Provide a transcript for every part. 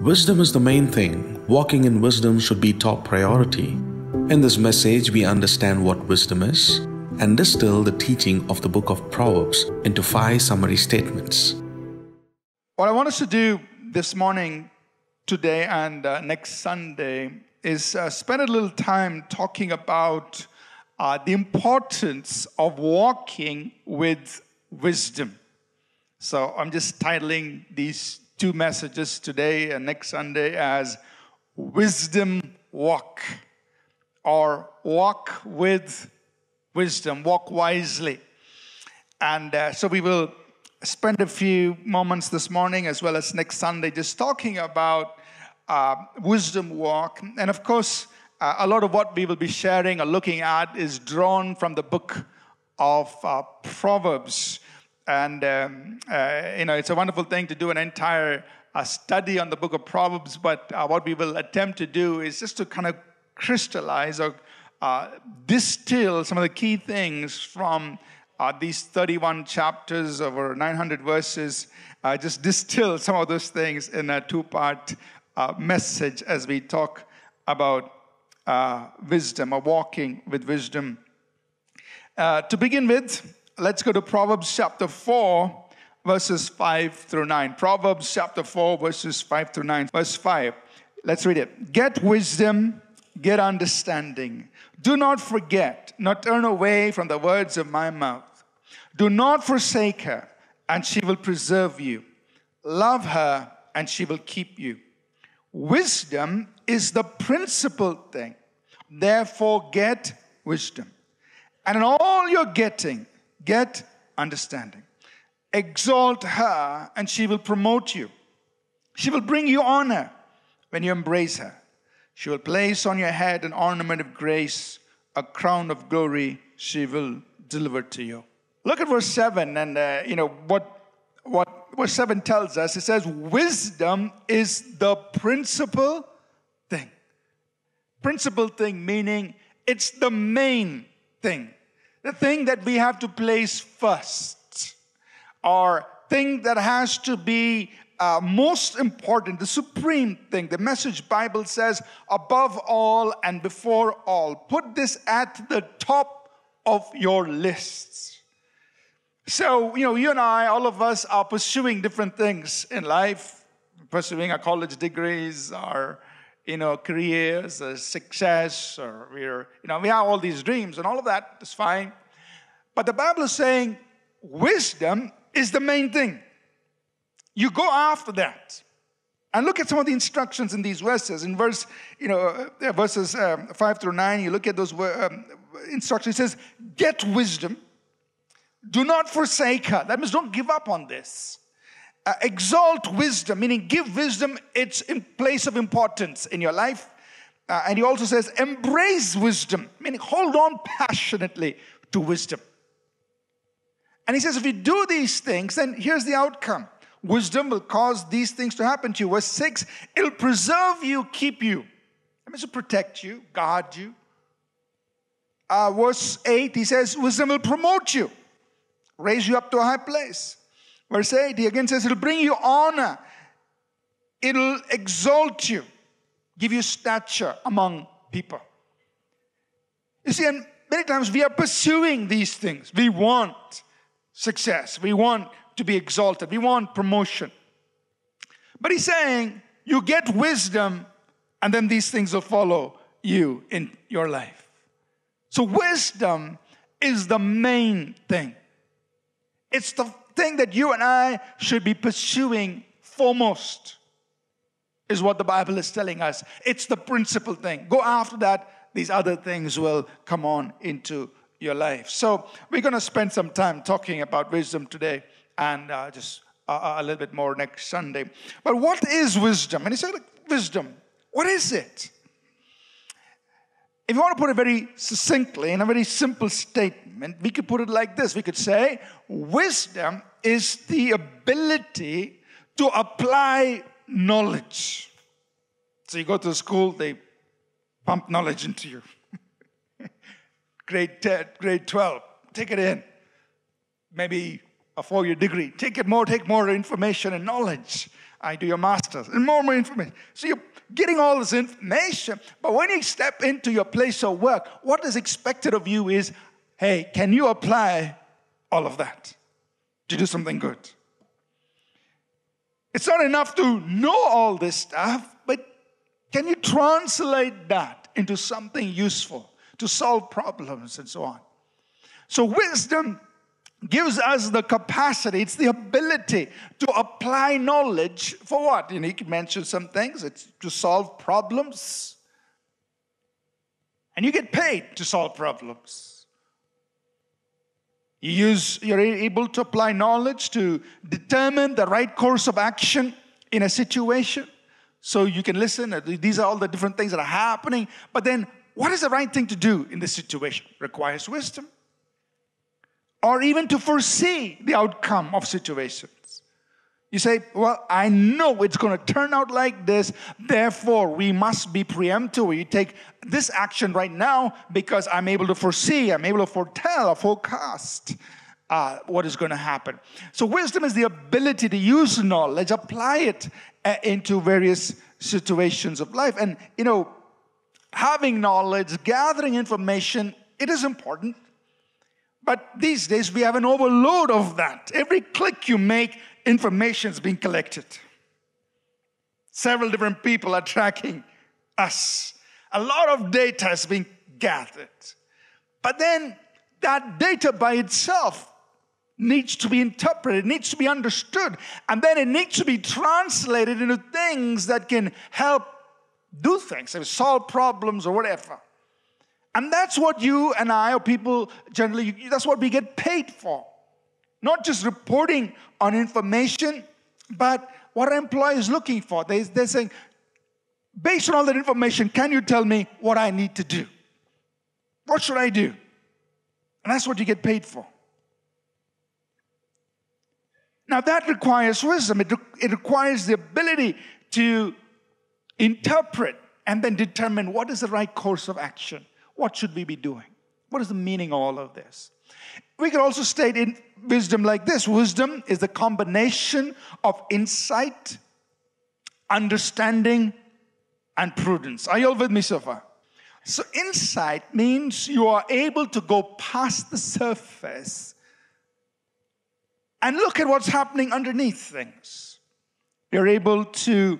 Wisdom is the main thing. Walking in wisdom should be top priority. In this message, we understand what wisdom is and distill the teaching of the book of Proverbs into five summary statements. What I want us to do this morning, today, and uh, next Sunday is uh, spend a little time talking about uh, the importance of walking with wisdom. So I'm just titling these two messages today and next Sunday as Wisdom Walk or Walk with Wisdom, Walk Wisely. And uh, so we will spend a few moments this morning as well as next Sunday just talking about uh, wisdom walk. And of course, uh, a lot of what we will be sharing or looking at is drawn from the book of uh, Proverbs. And, um, uh, you know, it's a wonderful thing to do an entire uh, study on the book of Proverbs, but uh, what we will attempt to do is just to kind of crystallize or uh, distill some of the key things from uh, these 31 chapters over 900 verses, uh, just distill some of those things in a two part message as we talk about wisdom or walking with wisdom. to begin with, let's go to Proverbs chapter 4, verses 5 through 9. Proverbs chapter 4, verses 5 through 9. Verse 5. Let's read it. Get wisdom, get understanding. Do not forget, not turn away from the words of my mouth. Do not forsake her, and she will preserve you. Love her, and she will keep you. Wisdom is the principal thing. Therefore, get wisdom. And in all you're getting, Get understanding. Exalt her, and she will promote you. She will bring you honor when you embrace her. She will place on your head an ornament of grace, a crown of glory she will deliver to you. Look at verse 7, and uh, you know what, what verse 7 tells us. It says, Wisdom is the principal thing. Principal thing, meaning it's the main thing the thing that we have to place first, or thing that has to be uh, most important, the supreme thing. The message Bible says, above all and before all. Put this at the top of your lists. So, you know, you and I, all of us are pursuing different things in life, pursuing our college degrees, our you know, careers, uh, success, or we're, you know, we have all these dreams and all of that is fine. But the Bible is saying wisdom is the main thing. You go after that. And look at some of the instructions in these verses. In verse, you know, verses um, five through nine, you look at those um, instructions. It says, "Get wisdom. Do not forsake her." That means don't give up on this uh, exalt wisdom, meaning give wisdom its in place of importance in your life. Uh, and he also says, embrace wisdom, meaning hold on passionately to wisdom. And he says, if you do these things, then here's the outcome wisdom will cause these things to happen to you. Verse 6 it'll preserve you, keep you. That means to protect you, guard you. Uh, verse 8, he says, wisdom will promote you, raise you up to a high place. Verse 8, he again says, It'll bring you honor, it'll exalt you, give you stature among people. You see, and many times we are pursuing these things. We want success, we want to be exalted, we want promotion. But he's saying, You get wisdom, and then these things will follow you in your life. So, wisdom is the main thing. It's the thing that you and I should be pursuing foremost, is what the Bible is telling us. It's the principal thing. Go after that, these other things will come on into your life. So, we're going to spend some time talking about wisdom today and uh, just uh, a little bit more next Sunday. But what is wisdom? And he said, Wisdom, what is it? If you want to put it very succinctly in a very simple statement, we could put it like this we could say, Wisdom is the ability to apply knowledge. So you go to school, they pump knowledge into you. grade 10, grade 12, take it in. Maybe a four year degree. Take it more, take more information and knowledge. I do your master's, and more and more information. So you're getting all this information, but when you step into your place of work, what is expected of you is, hey, can you apply all of that to do something good? It's not enough to know all this stuff, but can you translate that into something useful to solve problems and so on? So, wisdom gives us the capacity, it's the ability to apply knowledge for what? You know, you can mention some things, it's to solve problems. And you get paid to solve problems. You use, you're able to apply knowledge to determine the right course of action in a situation. So you can listen, these are all the different things that are happening. But then, what is the right thing to do in this situation? Requires wisdom or even to foresee the outcome of situations. You say, Well, I know it's going to turn out like this, therefore we must be preemptive. You take this action right now because I'm able to foresee, I'm able to foretell or forecast uh, what is going to happen. So, wisdom is the ability to use knowledge, apply it uh, into various situations of life. And, you know, having knowledge, gathering information, it is important. But these days we have an overload of that. Every click you make, information is being collected. Several different people are tracking us. A lot of data is being gathered. But then that data by itself needs to be interpreted, needs to be understood, and then it needs to be translated into things that can help do things, solve problems or whatever. And that's what you and I, or people generally, that's what we get paid for. Not just reporting on information, but what our employer is looking for. They, they're saying, based on all that information, can you tell me what I need to do? What should I do? And that's what you get paid for. Now, that requires wisdom, it, it requires the ability to interpret and then determine what is the right course of action. What should we be doing? What is the meaning of all of this? We can also state in wisdom like this wisdom is the combination of insight, understanding, and prudence. Are you all with me so far? So, insight means you are able to go past the surface and look at what's happening underneath things. You're able to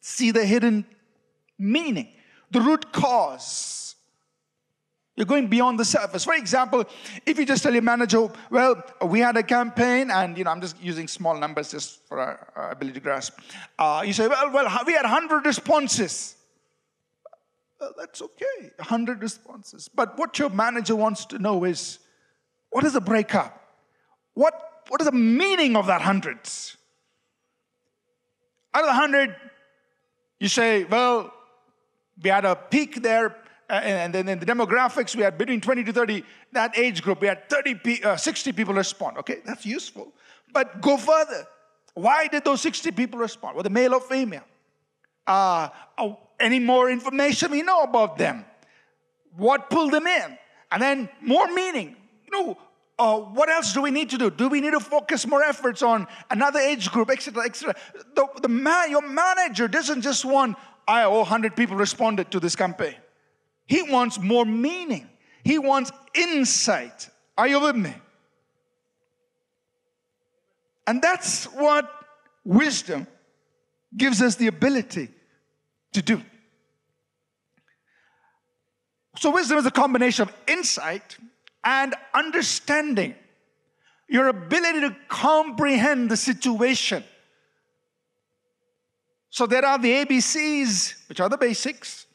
see the hidden meaning, the root cause you're going beyond the surface. For example, if you just tell your manager, well, we had a campaign, and you know, I'm just using small numbers just for our, ability to grasp. Uh, you say, well, well, we had 100 responses. Well, that's okay, 100 responses. But what your manager wants to know is, what is the breakup? What, what is the meaning of that hundreds? Out of the 100, you say, well, we had a peak there and then in the demographics, we had between 20 to 30, that age group, we had 30, uh, 60 people respond. Okay, that's useful. But go further. Why did those 60 people respond? Were they male or female? Uh, oh, any more information we know about them? What pulled them in? And then more meaning. You know, uh, what else do we need to do? Do we need to focus more efforts on another age group, etc., etc.? The, the man, your manager doesn't just want, I oh, 100 people responded to this campaign. He wants more meaning. He wants insight. Are you with me? And that's what wisdom gives us the ability to do. So, wisdom is a combination of insight and understanding, your ability to comprehend the situation. So, there are the ABCs, which are the basics,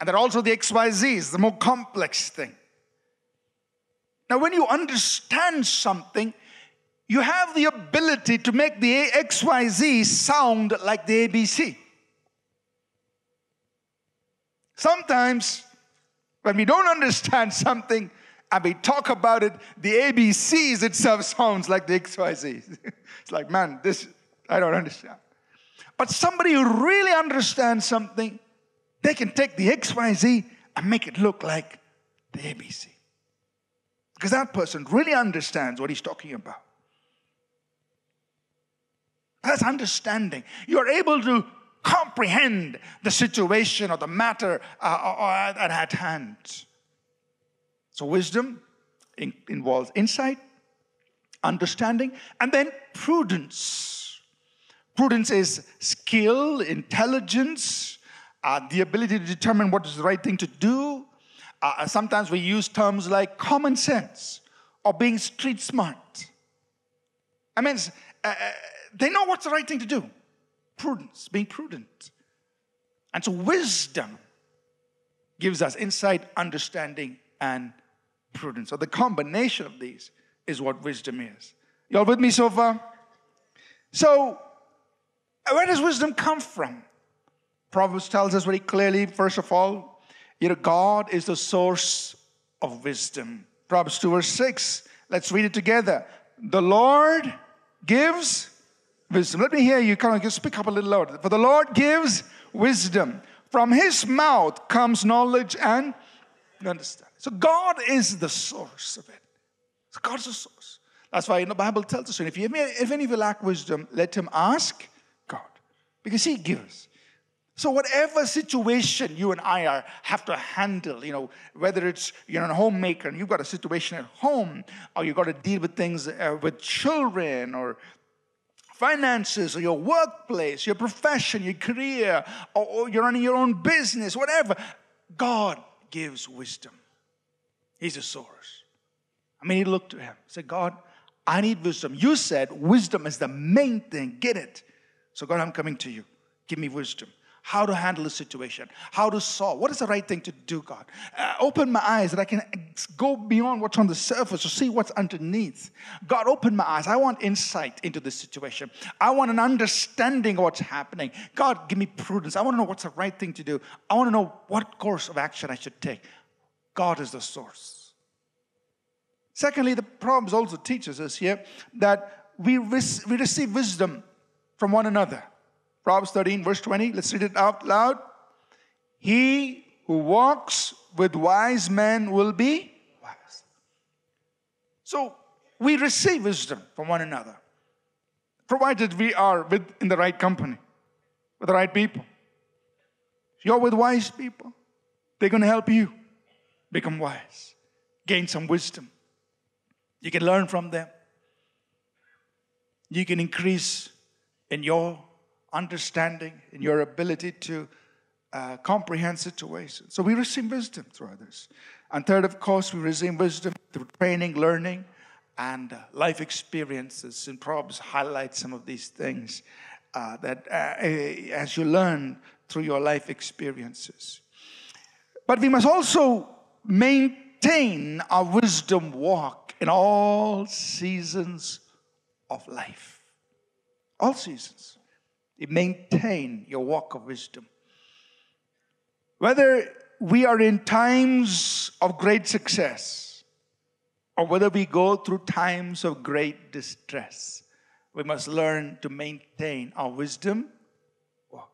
and there are also the XYZs, the more complex thing. Now, when you understand something, you have the ability to make the XYZ sound like the ABC. Sometimes, when we don't understand something and we talk about it, the ABCs itself sounds like the XYZ. it's like, man, this, I don't understand. But somebody who really understands something, they can take the XYZ and make it look like the ABC. Because that person really understands what he's talking about. That's understanding. You're able to comprehend the situation or the matter uh, uh, uh at hand. So, wisdom in- involves insight, understanding, and then prudence. Prudence is skill, intelligence, uh, the ability to determine what is the right thing to do. Uh, sometimes we use terms like common sense or being street smart. I mean, uh, uh, they know what's the right thing to do. Prudence, being prudent. And so wisdom gives us insight, understanding, and prudence. So the combination of these is what wisdom is. Y'all with me so far? So, where does wisdom come from? Proverbs tells us very clearly, first of all, you know, God is the source of wisdom. Proverbs 2, verse 6. Let's read it together. The Lord gives wisdom. Let me hear you kind of just speak up a little louder. For the Lord gives wisdom. From his mouth comes knowledge and understanding. So God is the source of it. So God's the source. That's why in the Bible tells us, if, you, if any of you lack wisdom, let him ask God. Because he gives. So whatever situation you and I are have to handle, you know, whether it's you're a homemaker and you've got a situation at home, or you've got to deal with things uh, with children or finances or your workplace, your profession, your career, or, or you're running your own business, whatever, God gives wisdom. He's a source. I mean, he looked to him, said, God, I need wisdom. You said wisdom is the main thing. Get it. So, God, I'm coming to you. Give me wisdom how to handle a situation, how to solve, what is the right thing to do, God? Uh, open my eyes that I can go beyond what's on the surface to see what's underneath. God, open my eyes. I want insight into this situation. I want an understanding of what's happening. God, give me prudence. I want to know what's the right thing to do. I want to know what course of action I should take. God is the source. Secondly, the Proverbs also teaches us here that we, we receive wisdom from one another. Proverbs 13, verse 20. Let's read it out loud. He who walks with wise men will be wise. So we receive wisdom from one another, provided we are with, in the right company, with the right people. If you're with wise people, they're going to help you become wise, gain some wisdom. You can learn from them. You can increase in your understanding, in your ability to uh, comprehend situations. So we receive wisdom through others. And third, of course, we receive wisdom through training, learning, and uh, life experiences. And Proverbs highlight some of these things uh, that uh, as you learn through your life experiences. But we must also maintain our wisdom walk in all seasons of life. All seasons maintain your walk of wisdom. Whether we are in times of great success or whether we go through times of great distress, we must learn to maintain our wisdom walk.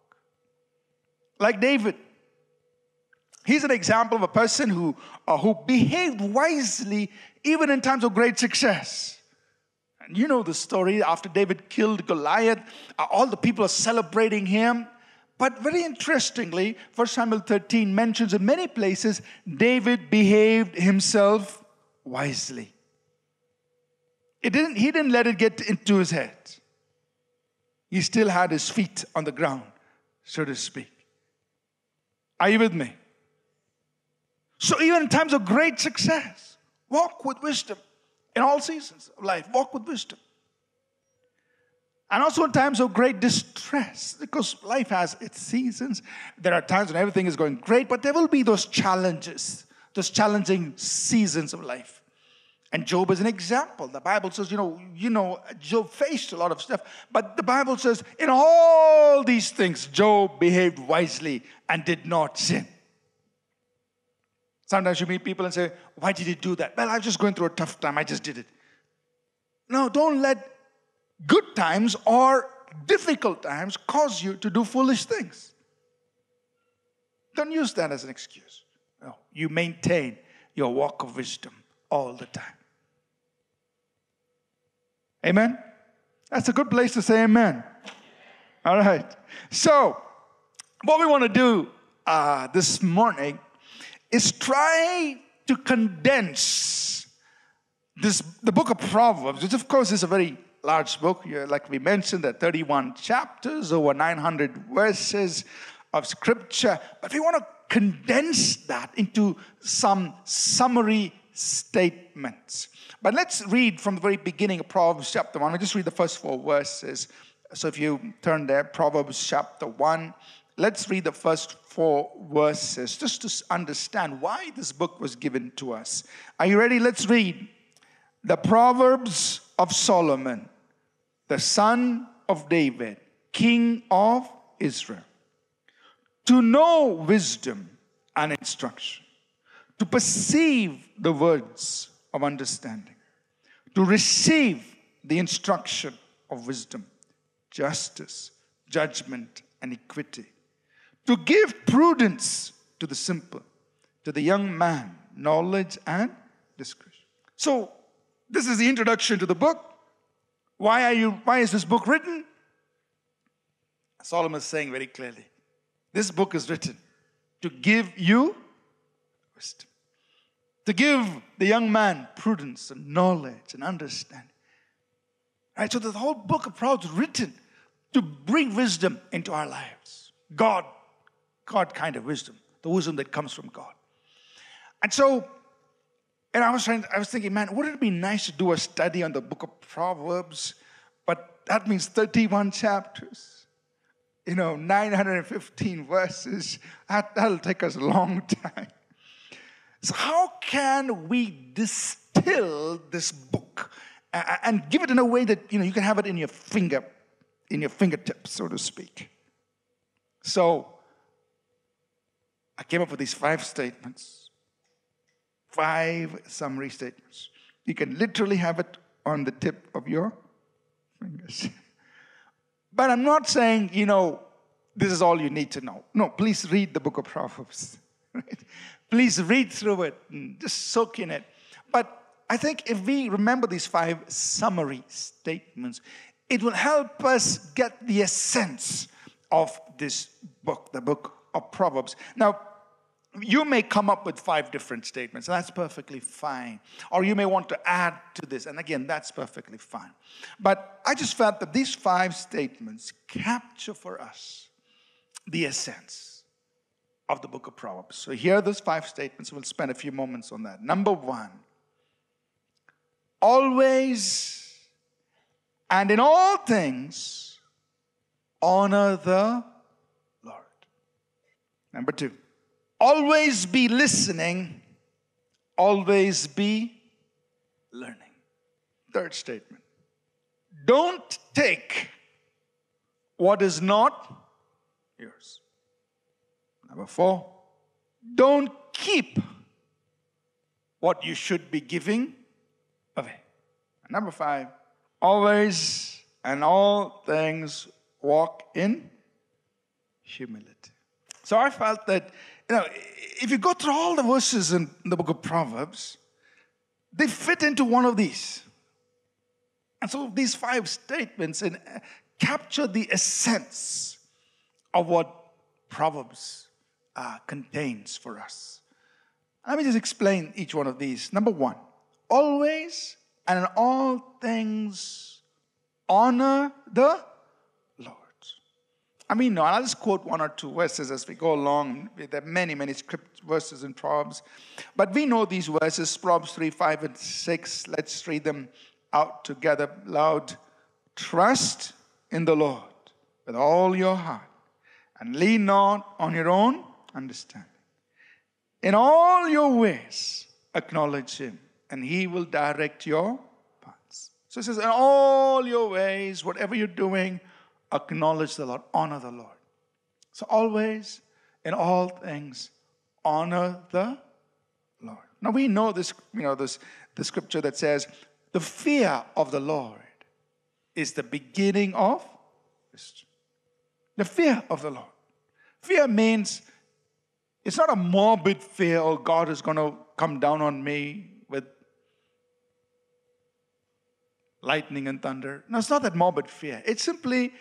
Like David, he's an example of a person who, uh, who behaved wisely even in times of great success. And you know the story after David killed Goliath, uh, all the people are celebrating him. But very interestingly, 1 Samuel 13 mentions in many places David behaved himself wisely. It didn't, he didn't let it get into his head. He still had his feet on the ground, so to speak. Are you with me? So, even in times of great success, walk with wisdom in all seasons of life. Walk with wisdom. And also in times of great distress, because life has its seasons. There are times when everything is going great, but there will be those challenges, those challenging seasons of life. And Job is an example. The Bible says, you know, you know, Job faced a lot of stuff, but the Bible says, in all these things, Job behaved wisely and did not sin. Sometimes you meet people and say, Why did you do that? Well, I was just going through a tough time. I just did it. No, don't let good times or difficult times cause you to do foolish things. Don't use that as an excuse. No, you maintain your walk of wisdom all the time. Amen? That's a good place to say amen. All right. So, what we want to do uh, this morning is try to condense this the book of Proverbs, which of course is a very large book. Like we mentioned, there are 31 chapters, over 900 verses of scripture. But we want to condense that into some summary statements. But let's read from the very beginning of Proverbs chapter 1. I'll just read the first four verses. So if you turn there, Proverbs chapter 1, let's read the first four verses just to understand why this book was given to us. Are you ready? Let's read the Proverbs of Solomon, the son of David, king of Israel. To know wisdom and instruction, to perceive the words of understanding, to receive the instruction of wisdom, justice, judgment, and equity, to give prudence to the simple, to the young man, knowledge and discretion. So, this is the introduction to the book. Why, are you, why is this book written? Solomon is saying very clearly this book is written to give you wisdom, to give the young man prudence and knowledge and understanding. Right? So the whole book of Proverbs is written to bring wisdom into our lives. God, God kind of wisdom, the wisdom that comes from God. And so and I was trying, I was thinking, man, wouldn't it be nice to do a study on the book of Proverbs? But that means 31 chapters, you know, 915 verses. That, that'll take us a long time. So, how can we distill this book and give it in a way that you know you can have it in your finger, in your fingertips, so to speak? So, I came up with these five statements five summary statements. You can literally have it on the tip of your fingers. But I'm not saying, you know, this is all you need to know. No, please read the book of Proverbs. Right? Please read through it and just soak in it. But I think if we remember these five summary statements, it will help us get the essence of this book, the book of Proverbs. Now, you may come up with five different statements, that's perfectly fine. Or you may want to add to this, and again, that's perfectly fine. But I just felt that these five statements capture for us the essence of the book of Proverbs. So here are those five statements. We'll spend a few moments on that. Number one, always and in all things honor the. Number two, Always be listening, always be learning. Third statement don't take what is not yours. Number four, don't keep what you should be giving away. number five, always and all things walk in humility. So I felt that you know, if you go through all the verses in the book of Proverbs, they fit into one of these. And so these five statements and uh, capture the essence of what Proverbs uh, contains for us. Let me just explain each one of these. Number one, always and in all things honor the I mean, no, I'll just quote one or two verses as we go along. There are many, many script verses in Proverbs. But we know these verses, Proverbs 3, 5, and 6. Let's read them out together loud. Trust in the Lord with all your heart and lean not on your own understanding. In all your ways, acknowledge him, and he will direct your paths. So it says, in all your ways, whatever you're doing, acknowledge the Lord, honor the Lord. So always, in all things, honor the Lord. Now we know this, you know, this the scripture that says, the fear of the Lord is the beginning of wisdom. The fear of the Lord. Fear means it's not a morbid fear, oh, God is going to come down on me with lightning and thunder. No, it's not that morbid fear. It's simply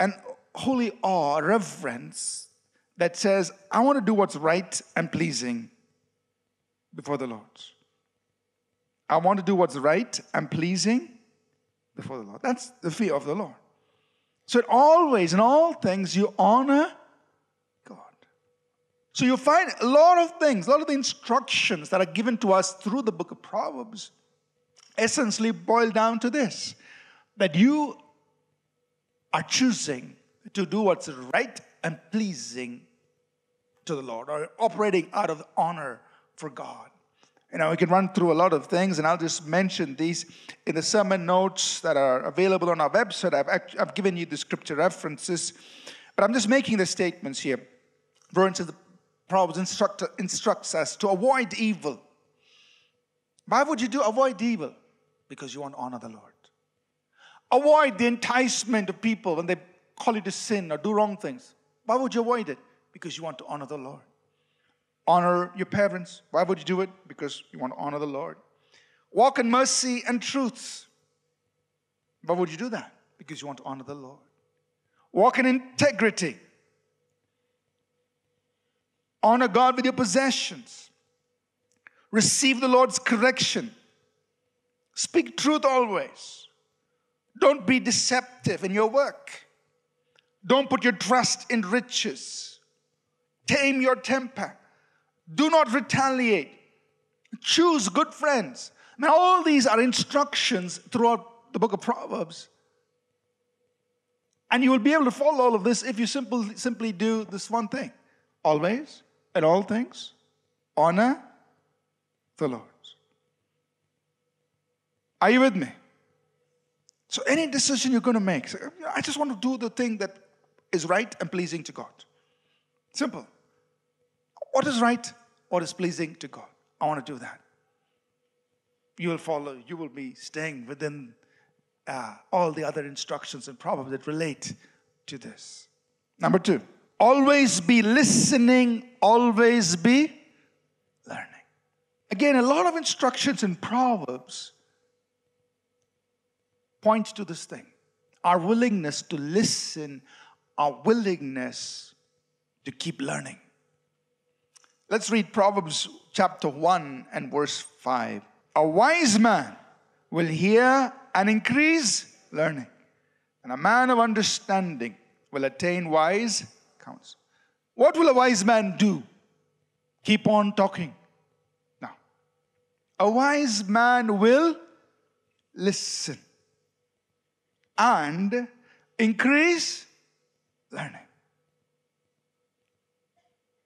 an holy awe, reverence that says, I want to do what's right and pleasing before the Lord. I want to do what's right and pleasing before the Lord. That's the fear of the Lord. So, it always, in all things, you honor God. So, you find a lot of things, a lot of the instructions that are given to us through the book of Proverbs essentially boil down to this that you are choosing to do what's right and pleasing to the Lord, or operating out of honor for God. You know, we can run through a lot of things, and I'll just mention these in the sermon notes that are available on our website. I've, I've given you the scripture references, but I'm just making the statements here. For instance, the Proverbs instruct, instructs us to avoid evil. Why would you do avoid evil? Because you want to honor the Lord. Avoid the enticement of people when they call you to sin or do wrong things. Why would you avoid it? Because you want to honor the Lord. Honor your parents. Why would you do it? Because you want to honor the Lord. Walk in mercy and truth. Why would you do that? Because you want to honor the Lord. Walk in integrity. Honor God with your possessions. Receive the Lord's correction. Speak truth always. Don't be deceptive in your work. Don't put your trust in riches. Tame your temper. Do not retaliate. Choose good friends. Now, all these are instructions throughout the book of Proverbs. And you will be able to follow all of this if you simply, simply do this one thing. Always, in all things, honor the Lord. Are you with me? So, any decision you're going to make, I just want to do the thing that is right and pleasing to God. Simple. What is right? What is pleasing to God? I want to do that. You will follow, you will be staying within uh, all the other instructions and Proverbs that relate to this. Number two, always be listening, always be learning. Again, a lot of instructions in Proverbs point to this thing our willingness to listen, our willingness to keep learning. Let's read Proverbs chapter 1 and verse 5. A wise man will hear and increase learning, and a man of understanding will attain wise counsel. What will a wise man do? Keep on talking. Now, a wise man will listen and increase learning.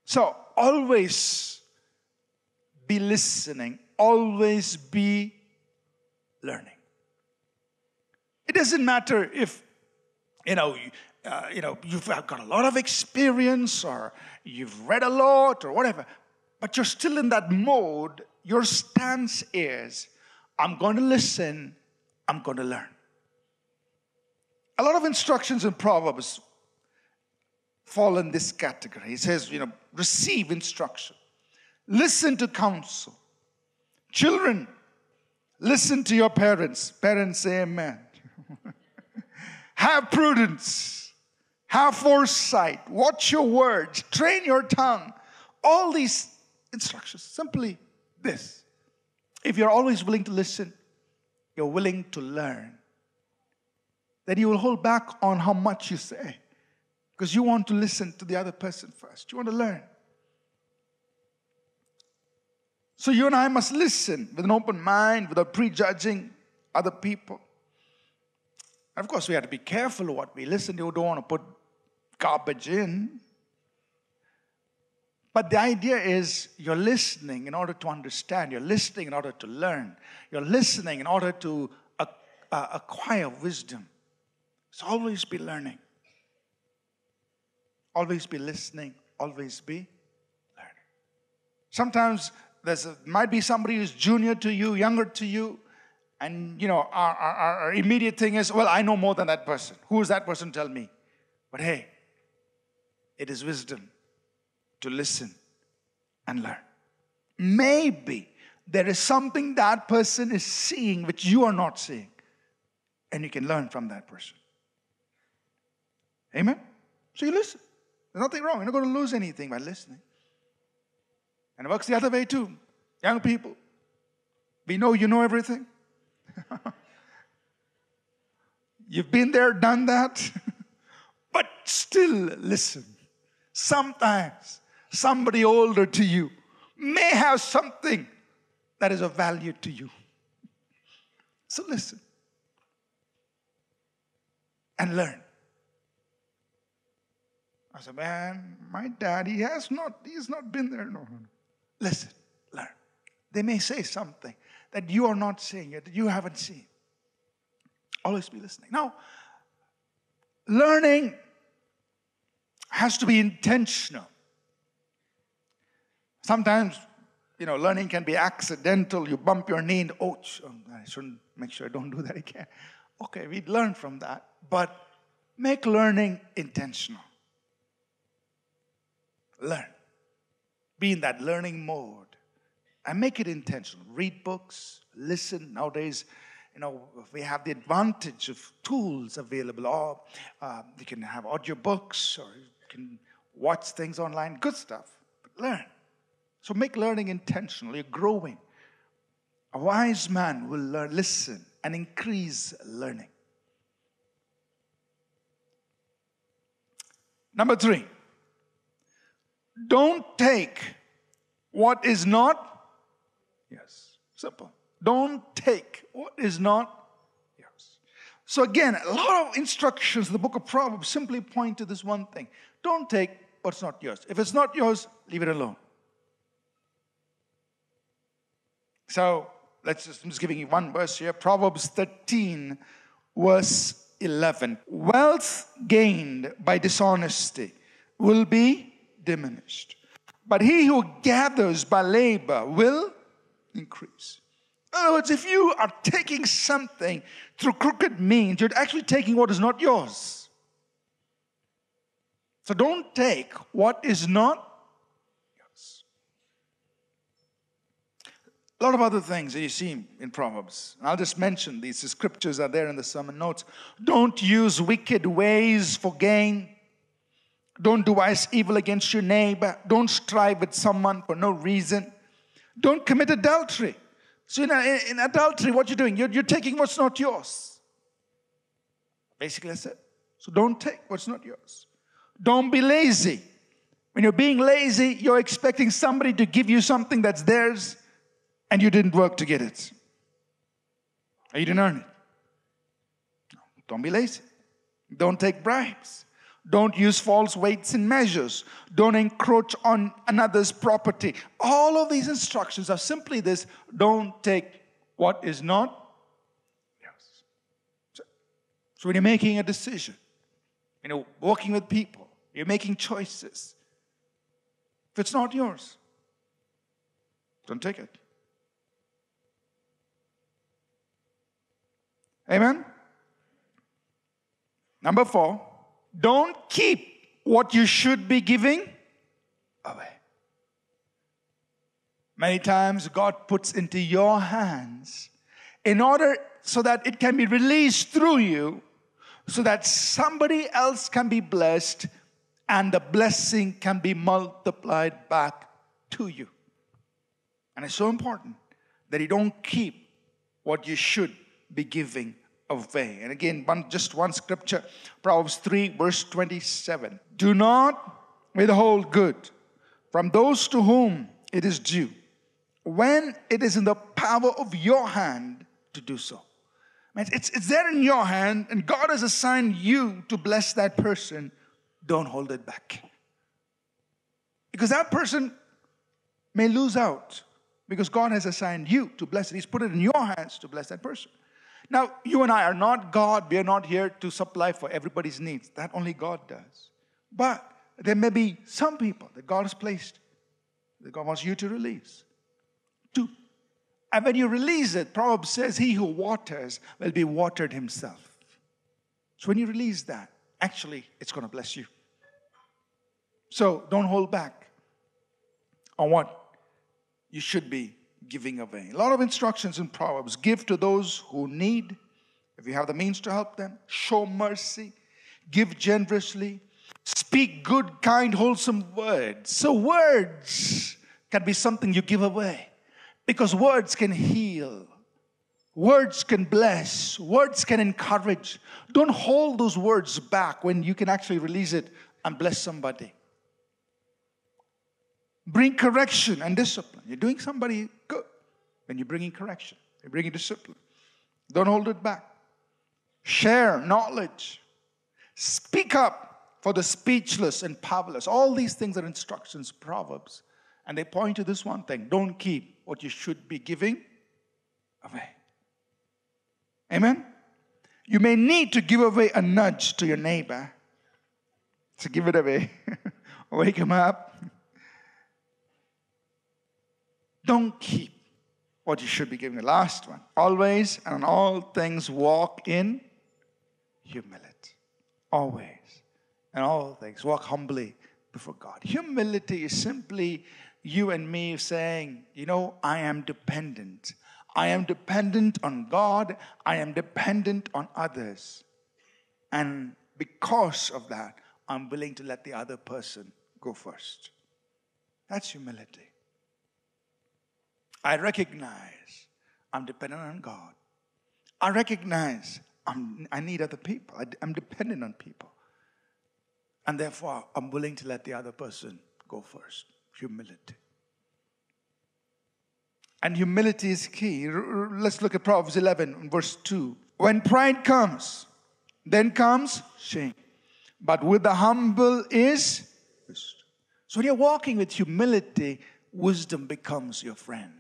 So always be listening, always be learning. It doesn't matter if you know uh, you know you've got a lot of experience or you've read a lot or whatever, but you're still in that mode. Your stance is, I'm going to listen. I'm going to learn a lot of instructions in Proverbs fall in this category. It says, you know, receive instruction, listen to counsel. Children, listen to your parents. Parents say amen. have prudence, have foresight, watch your words, train your tongue. All these instructions, simply this. If you're always willing to listen, you're willing to learn that you will hold back on how much you say because you want to listen to the other person first. You want to learn. So you and I must listen with an open mind without prejudging other people. And of course, we have to be careful what we listen to. We don't want to put garbage in. But the idea is you're listening in order to understand, you're listening in order to learn, you're listening in order to uh, acquire wisdom. So always be learning. Always be listening. Always be learning. Sometimes there's a, might be somebody who's junior to you, younger to you, and you know our, our, our immediate thing is, well, I know more than that person. Who is that person? Tell me. But hey, it is wisdom to listen and learn. Maybe there is something that person is seeing which you are not seeing, and you can learn from that person. Amen? So you listen. There's nothing wrong. You're not going to lose anything by listening. And it works the other way too. Young people, we know you know everything. You've been there, done that, but still listen. Sometimes somebody older to you may have something that is of value to you. So listen and learn. I said, man, my dad, he has not, he has not been there. No, no, no. Listen, learn. They may say something that you are not saying yet, that you haven't seen. Always be listening. Now, learning has to be intentional. Sometimes, you know, learning can be accidental. You bump your knee and, oh, I shouldn't make sure I don't do that again. Okay, we learn from that, but make learning intentional. Learn. Be in that learning mode and make it intentional. Read books, listen. Nowadays, you know, we have the advantage of tools available. Or uh, you can have audio books, or you can watch things online. Good stuff. But learn. So make learning intentional. You're growing. A wise man will learn, listen, and increase learning. Number three, don't take what is not yes. Simple. Don't take what is not yes. So, again, a lot of instructions in the book of Proverbs simply point to this one thing don't take what's not yours. If it's not yours, leave it alone. So, let's just, I'm just giving you one verse here Proverbs 13, verse 11. Wealth gained by dishonesty will be diminished, but he who gathers by labor will increase. In other words, if you are taking something through crooked means, you're actually taking what is not yours. So don't take what is not yours. A lot of other things that you see in Proverbs. I'll just mention these. The scriptures are there in the sermon notes. Don't use wicked ways for gain. Don't devise evil against your neighbor. Don't strive with someone for no reason. Don't commit adultery. So, in, in adultery, what you're doing, you're, you're taking what's not yours. Basically, that's it. So, don't take what's not yours. Don't be lazy. When you're being lazy, you're expecting somebody to give you something that's theirs and you didn't work to get it. Or you didn't earn it. Don't be lazy. Don't take bribes. Don't use false weights and measures. Don't encroach on another's property. All of these instructions are simply this don't take what is not yours. So, when you're making a decision, you know, working with people, you're making choices. If it's not yours, don't take it. Amen? Number four, don't keep what you should be giving away. Many times God puts into your hands in order so that it can be released through you, so that somebody else can be blessed and the blessing can be multiplied back to you. And it's so important that you don't keep what you should be giving away. And again, one, just one scripture Proverbs 3, verse 27. Do not withhold good from those to whom it is due when it is in the power of your hand to do so. It's, it's there in your hand, and God has assigned you to bless that person. Don't hold it back. Because that person may lose out because God has assigned you to bless it. He's put it in your hands to bless that person. Now, you and I are not God. We are not here to supply for everybody's needs. That only God does. But there may be some people that God has placed that God wants you to release. Two. And when you release it, Proverbs says, He who waters will be watered himself. So when you release that, actually, it's going to bless you. So don't hold back on what you should be giving away. A lot of instructions in Proverbs give to those who need, if you have the means to help them, show mercy, give generously, Speak good, kind, wholesome words. So, words can be something you give away because words can heal, words can bless, words can encourage. Don't hold those words back when you can actually release it and bless somebody. Bring correction and discipline. You're doing somebody good when you're bringing correction, you're bringing discipline. Don't hold it back. Share knowledge. Speak up for the speechless and powerless. All these things are instructions, proverbs. And they point to this one thing don't keep what you should be giving away. Amen? You may need to give away a nudge to your neighbor. to give it away. Wake him up. Don't keep what you should be giving. The last one. Always and in all things walk in humility. Always. And all things walk humbly before God. Humility is simply you and me saying, you know, I am dependent. I am dependent on God. I am dependent on others. And because of that, I'm willing to let the other person go first. That's humility. I recognize I'm dependent on God. I recognize I'm, i need other people. I, I'm dependent on people. And therefore, I'm willing to let the other person go first. Humility. And humility is key. Let's look at Proverbs 11, verse 2. When pride comes, then comes shame. But with the humble is wisdom. So when you're walking with humility, wisdom becomes your friend.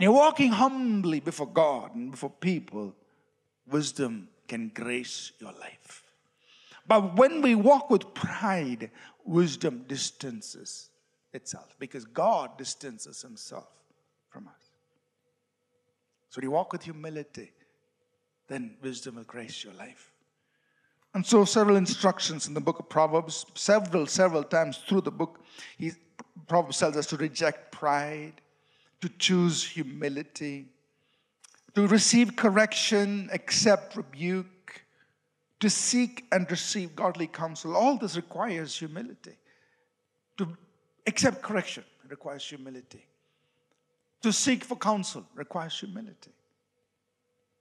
And you're walking humbly before God and before people, wisdom can grace your life. But when we walk with pride, wisdom distances itself because God distances himself from us. So when you walk with humility, then wisdom will grace your life. And so, several instructions in the book of Proverbs, several, several times through the book, he, Proverbs tells us to reject pride, to choose humility, to receive correction, accept rebuke, to seek and receive godly counsel. All this requires humility. To accept correction requires humility. To seek for counsel requires humility.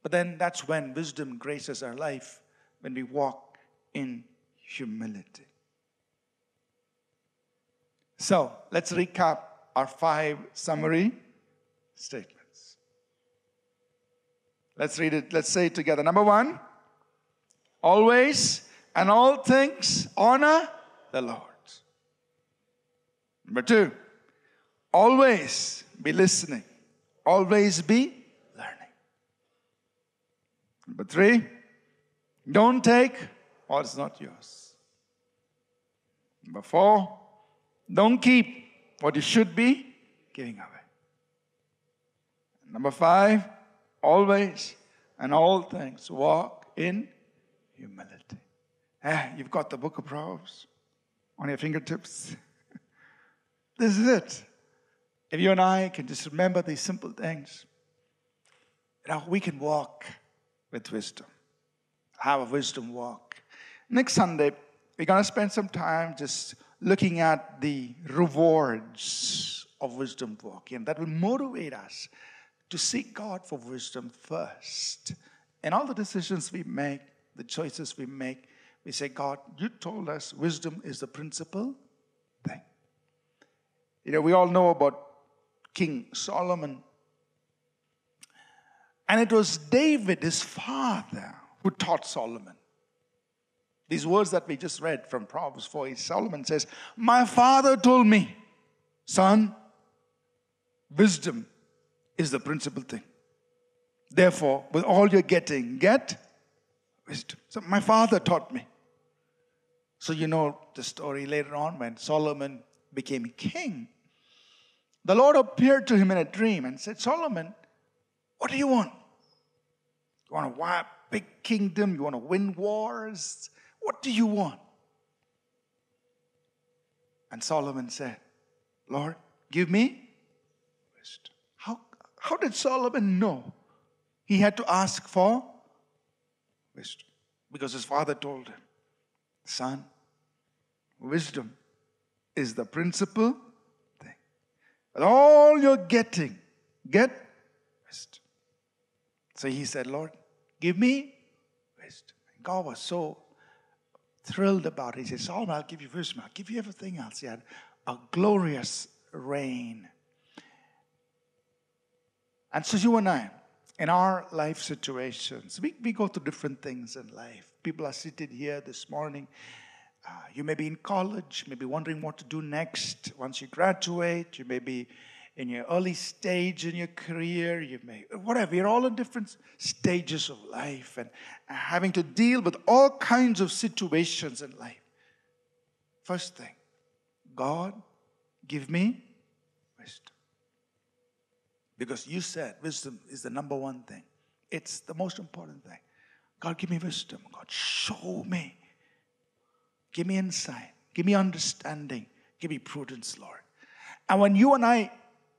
But then that's when wisdom graces our life, when we walk in humility. So let's recap our five summary statements. Let's read it, let's say it together. Number one, always and all things honor the Lord. Number two, always be listening, always be learning. Number three, don't take what's not yours. Number four, don't keep what you should be giving away. Number five, always and all things walk in humility. Ah, you've got the book of Proverbs on your fingertips. This is it. If you and I can just remember these simple things, you know, we can walk with wisdom, have a wisdom walk. Next Sunday, we're going to spend some time just looking at the rewards of wisdom walking. That will motivate us to seek God for wisdom first. And all the decisions we make, the choices we make, we say, God, you told us wisdom is the principal thing. You know, we all know about King Solomon. And it was David, his father, who taught Solomon. These words that we just read from Proverbs 4, Solomon says, My father told me, son, wisdom is the principal thing. Therefore, with all you're getting, get wisdom. So my father taught me. So you know the story later on when Solomon became king. The Lord appeared to him in a dream and said, Solomon, what do you want? You want a big kingdom? You want to win wars? What do you want? And Solomon said, Lord, give me. How, did Solomon know he had to ask for wisdom? Because his father told him. Son, wisdom is the principal thing. But all you're getting, get wisdom. So he said, Lord, give me wisdom. And God was so thrilled about it. He said, Solomon, I'll give you wisdom. I'll give you everything else. He had a glorious reign. And so you and I, in our life situations, we, we go through different things in life. People are seated here this morning. Uh, you may be in college, maybe wondering what to do next once you graduate. You may be in your early stage in your career. You may, whatever. You're all in different stages of life and having to deal with all kinds of situations in life. First thing, God, give me wisdom. Because you said wisdom is the number one thing, it's the most important thing. God, give me wisdom. God, show me. Give me insight. Give me understanding. Give me prudence, Lord. And when you and I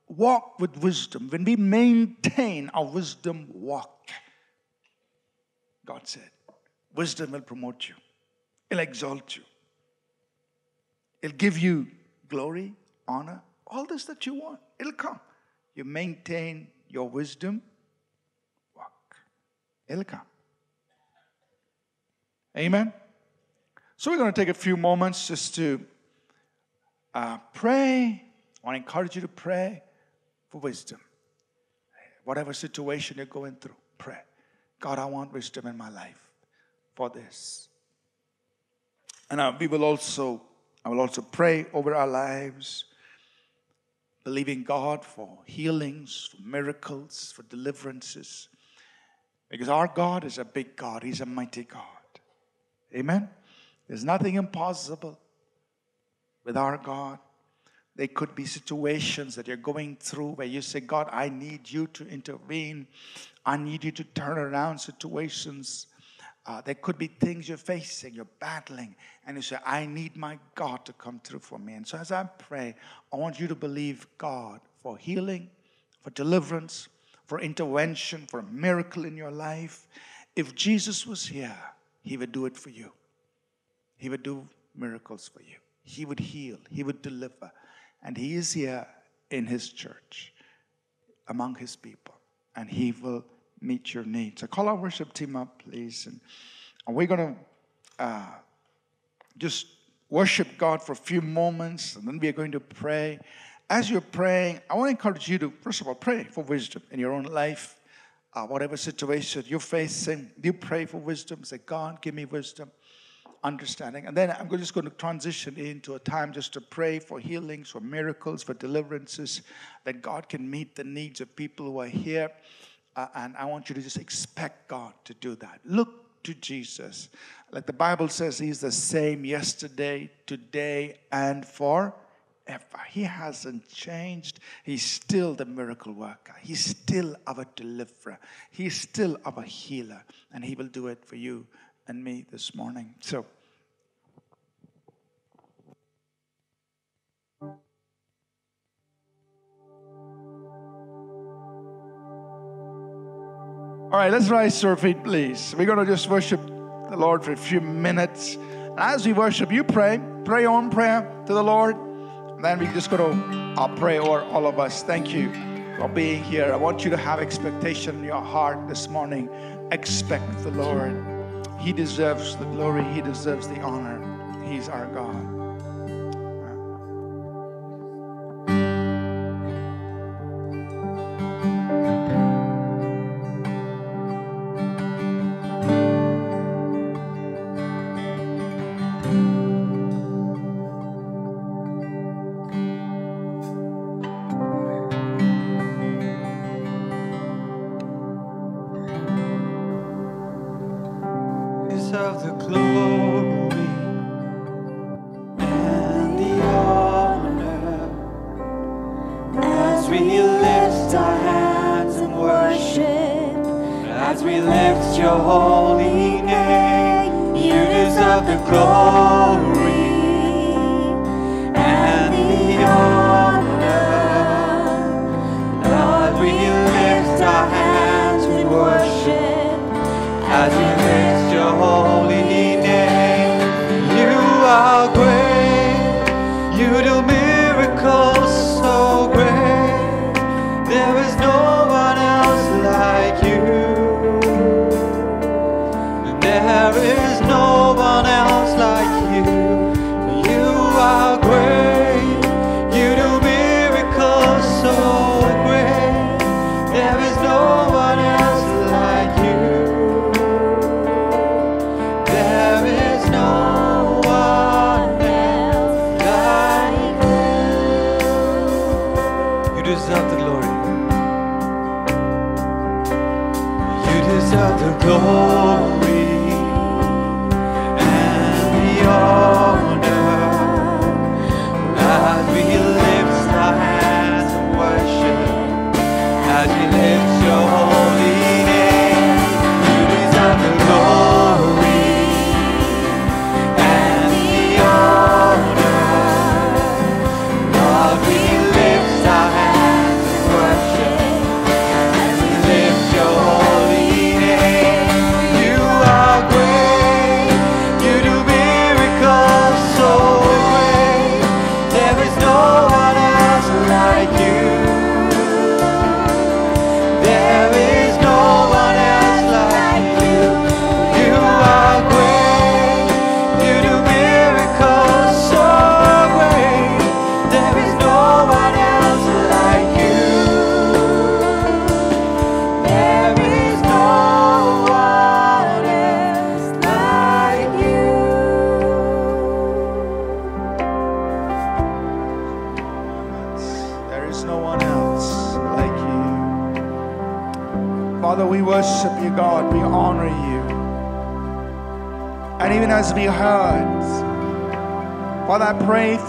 walk with wisdom, when we maintain our wisdom walk, God said, wisdom will promote you, it'll exalt you, it'll give you glory, honor, all this that you want. It'll come you maintain your wisdom walk. It'll come. Amen. So we're going to take a few moments just to uh, pray. I want to encourage you to pray for wisdom. Whatever situation you're going through, pray. God, I want wisdom in my life for this. And uh, we will also, I will also pray over our lives believing God for healings, for miracles, for deliverances. Because our God is a big God, He's a mighty God. Amen? There's nothing impossible with our God. There could be situations that you're going through where you say, God, I need you to intervene. I need you to turn around situations uh, there could be things you're facing, you're battling, and you say, I need my God to come through for me. And so as I pray, I want you to believe God for healing, for deliverance, for intervention, for a miracle in your life. If Jesus was here, he would do it for you. He would do miracles for you. He would heal, he would deliver. And he is here in his church, among his people, and he will meet your needs. So call our worship team up, please. And, we're going to uh, just worship God for a few moments, and then we are going to pray. As you're praying, I want to encourage you to, first of all, pray for wisdom in your own life. Uh, whatever situation you're facing, you pray for wisdom. Say, God, give me wisdom, understanding. And then I'm just going to transition into a time just to pray for healings, for miracles, for deliverances, that God can meet the needs of people who are here. Uh, and I want you to just expect God to do that. Look to Jesus. Like the Bible says, He's the same yesterday, today, and forever. He hasn't changed. He's still the miracle worker. He's still our deliverer. He's still our healer. And He will do it for you and me this morning. So, All right, let's rise to our feet, please. We're going to just worship the Lord for a few minutes. As we worship, you pray, pray on prayer to the Lord. And then we just go to I'll pray over all of us. Thank you for being here. I want you to have expectation in your heart this morning. Expect the Lord. He deserves the glory, He deserves the honor. He's our God. As. You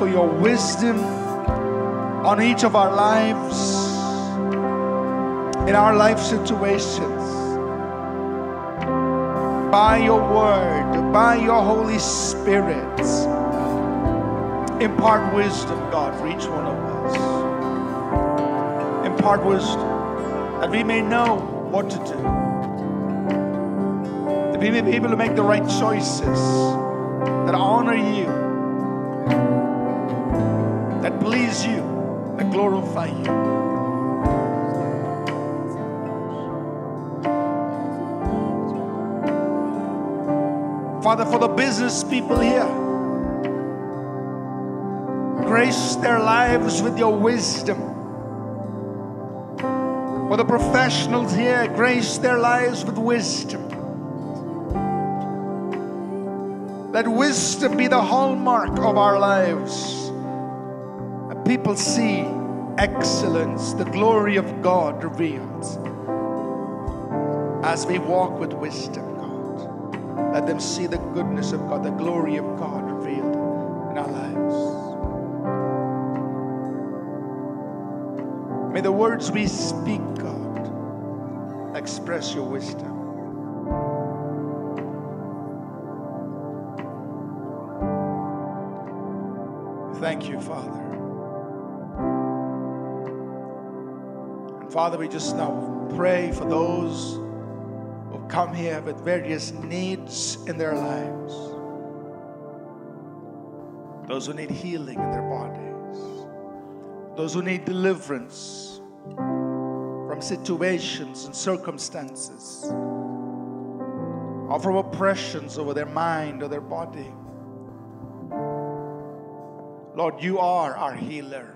for your wisdom on each of our lives, in our life situations. By your word, by your Holy Spirit, impart wisdom, God, for each one of us. Impart wisdom that we may know what to do, that we may be able to make the right choices that honor you that please you that glorify you. Father, for the business people here, grace their lives with your wisdom. For the professionals here, grace their lives with wisdom. Let wisdom be the hallmark of our lives people see excellence, the glory of God revealed as we walk with wisdom, God. Let them see the goodness of God, the glory of God revealed in our lives. May the words we speak, God, express your wisdom. Thank you, Father. And Father, we just now pray for those who come here with various needs in their lives. Those who need healing in their bodies. Those who need deliverance from situations and circumstances. Or from oppressions over their mind or their body. Lord, you are our healer.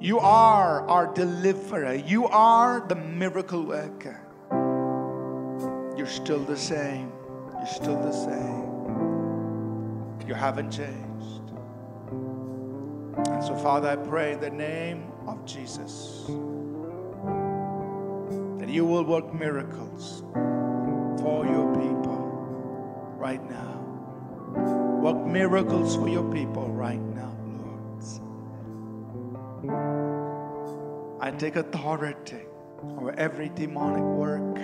You are our deliverer. You are the miracle worker. You're still the same. You're still the same. You haven't changed. And so, Father, I pray in the name of Jesus that you will work miracles for your people right now. Work miracles for your people right now. I take authority over every demonic work,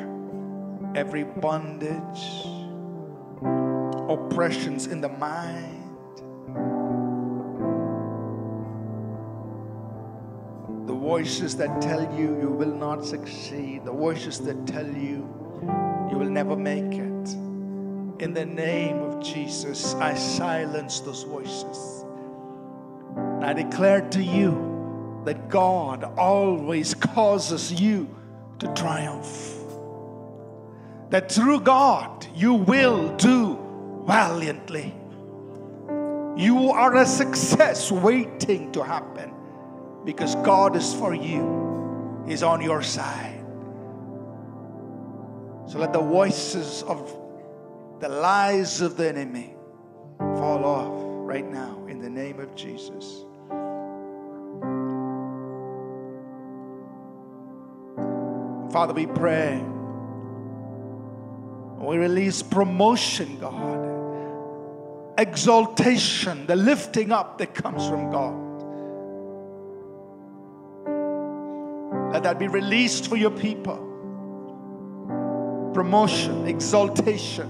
every bondage, oppressions in the mind. The voices that tell you you will not succeed, the voices that tell you you will never make it. In the name of Jesus, I silence those voices. I declare to you that God always causes you to triumph. That through God you will do valiantly. You are a success waiting to happen because God is for you, He's on your side. So let the voices of the lies of the enemy fall off right now in the name of Jesus. Father, we pray We release promotion, God. Exaltation, the lifting up that comes from God. Let that be released for your people. Promotion, exaltation.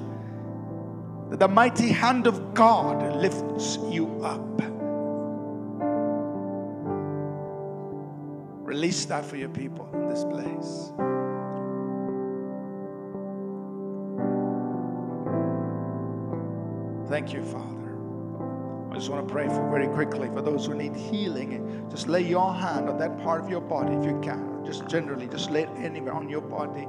That the mighty hand of God lifts you up. Release that for your people in this place. Thank you, Father. I just want to pray for very quickly for those who need healing. Just lay your hand on that part of your body if you can. Just generally, just lay it anywhere on your body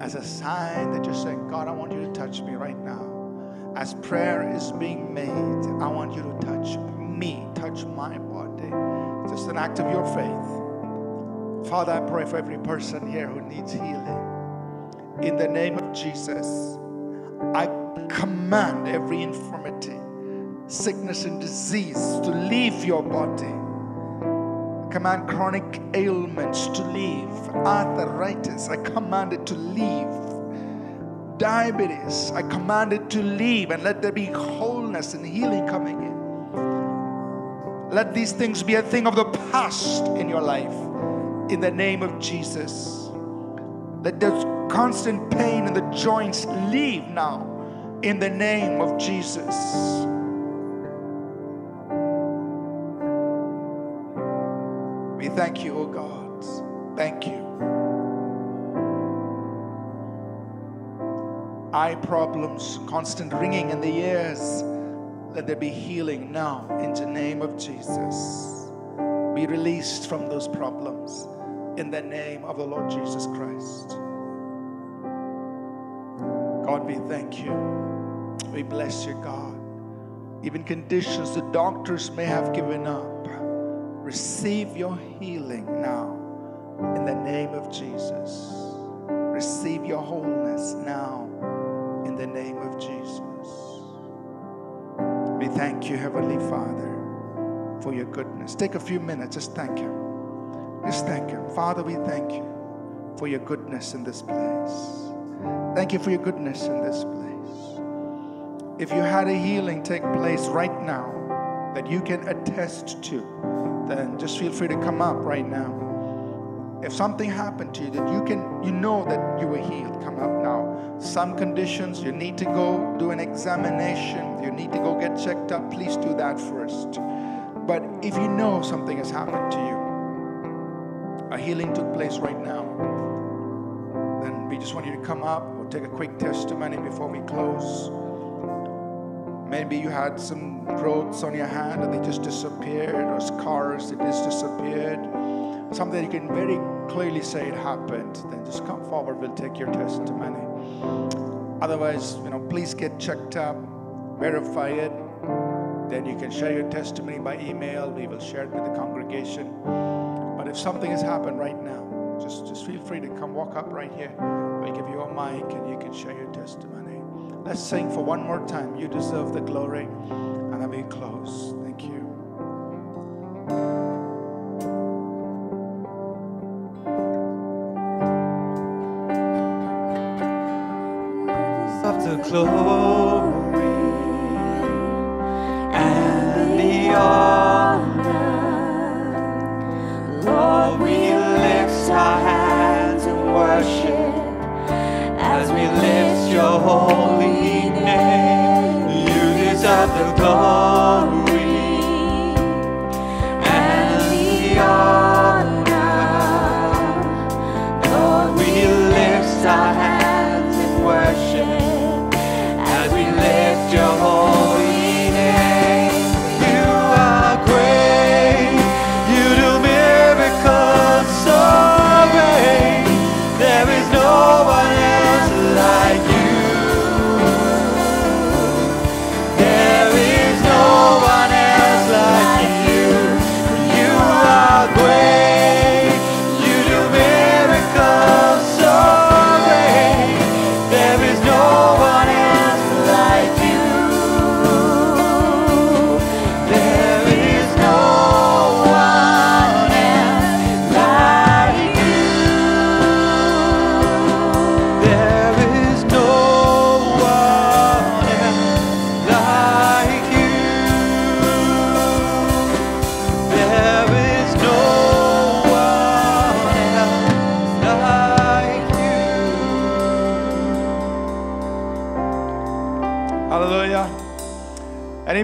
as a sign that you're saying, God, I want you to touch me right now. As prayer is being made, I want you to touch me, touch my body. Just an act of your faith. Father, I pray for every person here who needs healing. In the name of Jesus, I command every infirmity, sickness, and disease to leave your body. command chronic ailments to leave, arthritis, I command it to leave. Diabetes, I command it to leave, and let there be wholeness and healing coming in. Let these things be a thing of the past in your life. In the name of Jesus. Let those constant pain in the joints leave now in the name of Jesus. We thank you, oh God. Thank you. Eye problems, constant ringing in the ears. Let there be healing now in the name of Jesus. Be released from those problems in the name of the Lord Jesus Christ. God, we thank you. We bless you, God. Even conditions the doctors may have given up, receive your healing now in the name of Jesus. Receive your wholeness now in the name of Jesus. We thank you, Heavenly Father, for your goodness. Take a few minutes, just thank Him. Just thank Him. Father, we thank you for your goodness in this place. Thank you for your goodness in this place. If you had a healing take place right now that you can attest to, then just feel free to come up right now. If something happened to you that you can, you know that you were healed, come up now. Some conditions you need to go do an examination, you need to go get checked up, please do that first. But if you know something has happened to you, a healing took place right now, then we just want you to come up. We'll take a quick testimony before we close. Maybe you had some growths on your hand and they just disappeared, or scars that just disappeared. Something you can very clearly say it happened. Then just come forward, we'll take your testimony. Otherwise, you know, please get checked up, verify it. Then you can share your testimony by email. We will share it with the congregation. But if something has happened right now, just, just feel free to come walk up right here. We'll give you a mic and you can share your testimony. Let's sing for one more time. You deserve the glory. And then we close. Thank you. Of the deserve the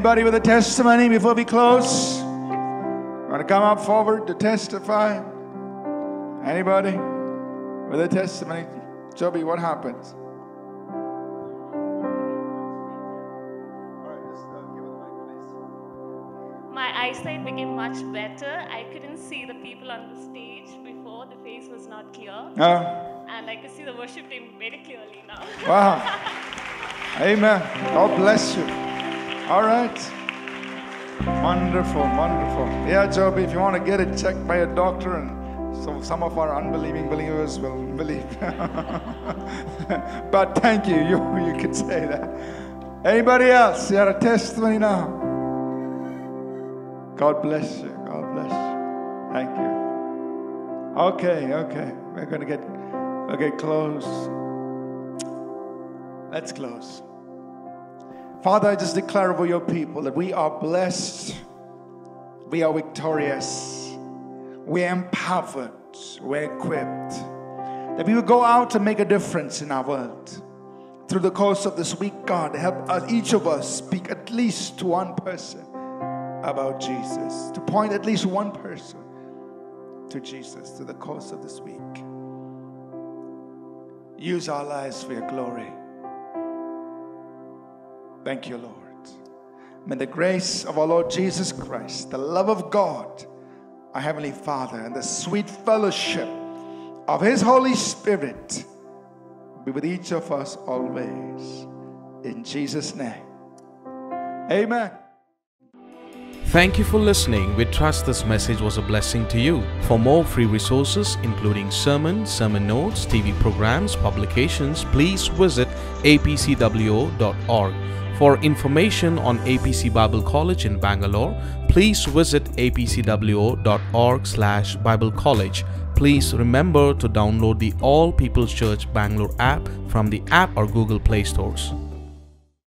Anybody with a testimony before we close? Want to come up forward to testify? Anybody with a testimony? Joby, what happens? My eyesight became much better. I couldn't see the people on the stage before, the face was not clear. Oh, And I could see the worship team very clearly now. wow. Amen. God bless you. All right. Wonderful, wonderful. Yeah, Joby, if you want to get it checked by a doctor, and so some of our unbelieving believers will believe. but thank you, you you can say that. Anybody else? You have a testimony now. God bless you. God bless you. Thank you. Okay, okay. We're gonna get okay close. Let's close. Father, I just declare over your people that we are blessed, we are victorious, we're empowered, we're equipped, that we will go out and make a difference in our world. Through the course of this week, God, help us, each of us speak at least to one person about Jesus, to point at least one person to Jesus through the course of this week. Use our lives for your glory. Thank you, Lord. May the grace of our Lord Jesus Christ, the love of God, our Heavenly Father, and the sweet fellowship of His Holy Spirit be with each of us always. In Jesus' name. Amen. Thank you for listening. We trust this message was a blessing to you. For more free resources, including sermons, sermon notes, TV programs, publications, please visit apcwo.org. For information on APC Bible College in Bangalore, please visit apcwo.org slash Bible College. Please remember to download the All People's Church Bangalore app from the app or Google Play stores.